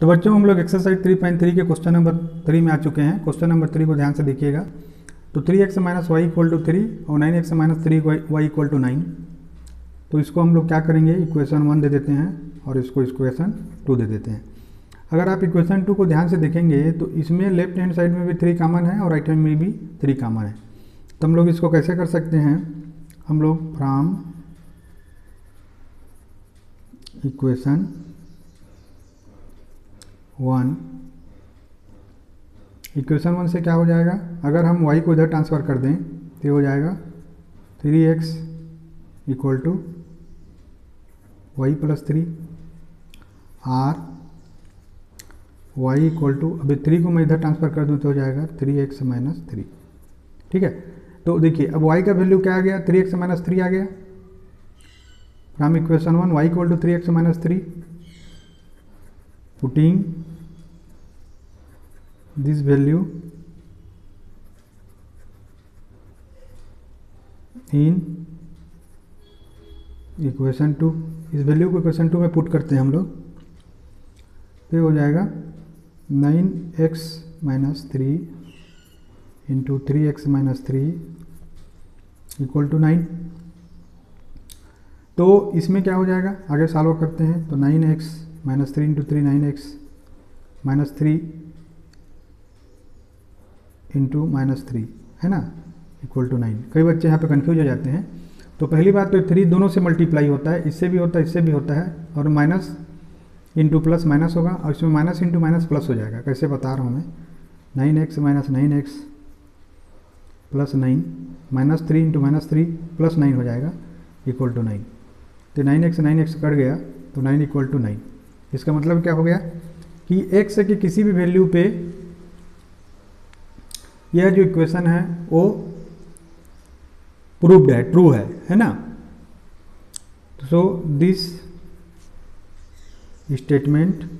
तो बच्चों, हम लोग एक्सरसाइज थ्री पॉइंट थ्री के क्वेश्चन नंबर थ्री में आ चुके हैं। क्वेश्चन नंबर थ्री को ध्यान से देखिएगा। तो three x minus y equal to three और nine x minus three y equal to nine तो इसको हम लोग क्या करेंगे? इक्वेशन वन दे देते हैं और इसको इक्वेशन टू दे देते हैं। अगर आप इक्वेशन टू को ध्यान से देखेंगे तो इसमें लेफ़्ट हैंड साइड में भी थ्री कामन है और राइट हैंड में भी थ्री कामन है। तो हम लोग इसको कैसे कर सकते हैं? हम लोग from equation one. Equation one से क्या हो जाएगा? अगर हम y को इधर ट्रांसफ़र कर दें तो हो जाएगा three x equal to y plus three or y equal to अभी थ्री को मैं इधर ट्रांसफ़र कर दूँ तो हो जाएगा थ्री एक्स माइनस थ्री ठीक है? तो देखिए, अब y का वैल्यू क्या आ गया? थ्री एक्स माइनस थ्री आ गया। From equation one y equal to three x minus three putting this value in equation two इस वैल्यू को इक्वेशन टू में पुट करते हैं हम लोग। तो हो जाएगा nine x minus three into three x minus three equal to nine तो इसमें क्या हो जाएगा? आगे सॉल्व करते हैं। तो nine x minus three into three nine x minus three into minus three है ना? इक्वल टू नाइन कई बच्चे यहाँ पे कंफ्यूज हो जाते हैं। तो पहली बात तो थ्री दोनों से मल्टीप्लाई होता है, इससे भी होता है, इससे भी होता है, और माइनस इंटू प्लस माइनस होगा, और इसमें माइनस इंटू माइनस प्लस हो जाएगा। कैसे बता रहा हूँ मैं? Nine x minus nine x plus nine minus three into minus three plus nine हो जाएगा इक्वल टू नाइन तो nine x nine x cut गया तो नाइन इक्वल टू नाइन इसका मतलब क्या हो गया? कि एक्स के किसी भी वैल्यू पे यह जो इक्वेशन है, वो प्रूव्ड है ट्रू है है ना? So this statement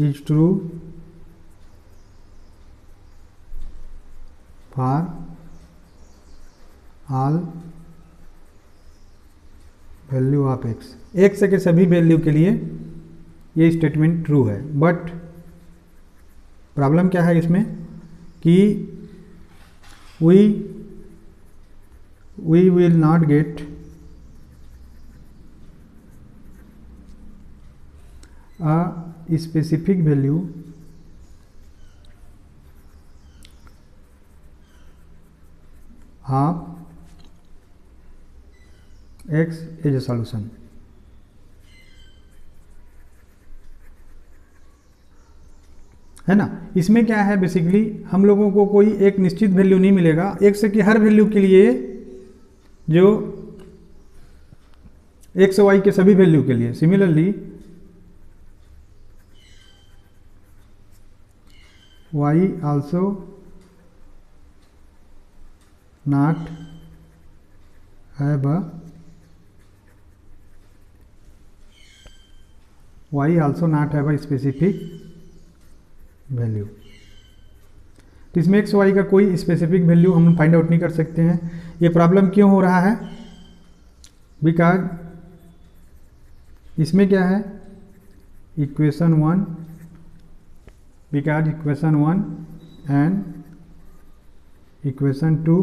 is true for all value of x x के सभी वैल्यू के लिए ये स्टेटमेंट ट्रू है। बट प्रॉब्लम क्या है इसमें? कि we we will not get a specific value of x is a solution है ना? इसमें क्या है बेसिकली हम लोगों को कोई एक निश्चित वैल्यू नहीं मिलेगा। एक से कि हर वैल्यू के लिए जो एक्स वाई के सभी वैल्यू के लिए। Similarly y also not a y also not a specific value तो इसमें एक्स वाई का कोई स्पेसिफिक वैल्यू हम फाइंड आउट नहीं कर सकते हैं। ये प्रॉब्लम क्यों हो रहा है? बिकॉज़ इसमें क्या है? Equation one because equation one and equation two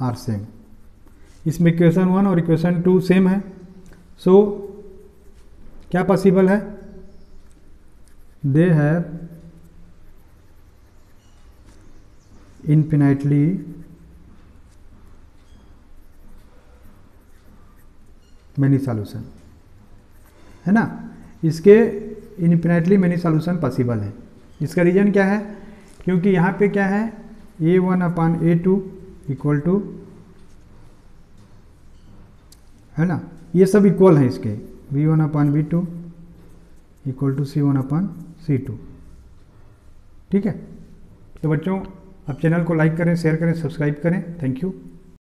are same इसमें इक्वेशन वन और इक्वेशन टू सेम है। सो so, क्या पॉसिबल है? They have infinitely many solution. है ना? इसके इन्फिनेटली मैनी सोल्यूशन पॉसिबल है। इसका रीजन क्या है? क्योंकि यहाँ पे क्या है? A one upon a two equal to है ना? ये सब इक्वल है इसके। B one upon b two equal to c one upon c two ठीक है? तो बच्चों आप चैनल को लाइक करें शेयर करें सब्सक्राइब करें। Thank you.